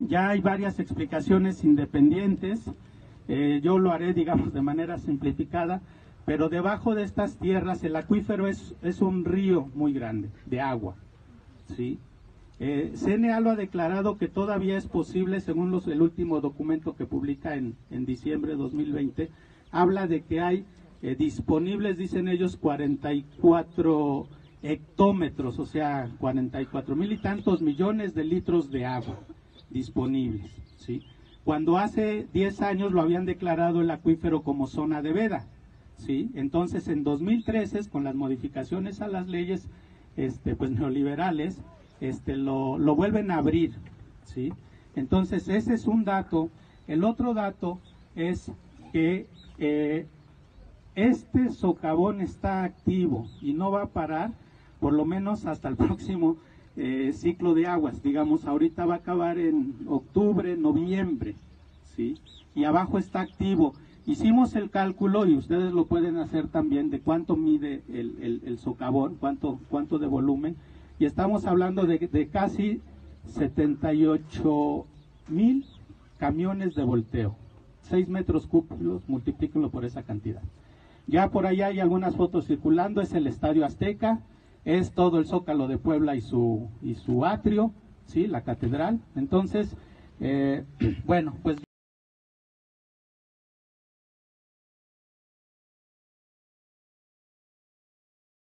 Ya hay varias explicaciones independientes, eh, yo lo haré, digamos, de manera simplificada, pero debajo de estas tierras el acuífero es, es un río muy grande de agua, ¿sí? Eh, CNA lo ha declarado que todavía es posible, según los, el último documento que publica en, en diciembre de 2020, habla de que hay eh, disponibles, dicen ellos, 44 hectómetros, o sea, 44 mil y tantos millones de litros de agua disponibles. ¿sí? Cuando hace 10 años lo habían declarado el acuífero como zona de veda. ¿sí? Entonces, en 2013, con las modificaciones a las leyes este, pues, neoliberales, este, lo, lo vuelven a abrir. ¿sí? Entonces, ese es un dato. El otro dato es que eh, este socavón está activo y no va a parar por lo menos hasta el próximo eh, ciclo de aguas. Digamos, ahorita va a acabar en octubre, noviembre, ¿sí? Y abajo está activo. Hicimos el cálculo, y ustedes lo pueden hacer también, de cuánto mide el, el, el socavón, cuánto, cuánto de volumen, y estamos hablando de, de casi 78 mil camiones de volteo. 6 metros cúbicos, multiplíquenlo por esa cantidad. Ya por allá hay algunas fotos circulando, es el Estadio Azteca, es todo el Zócalo de Puebla y su, y su atrio, ¿sí? la catedral. Entonces, eh, bueno, pues...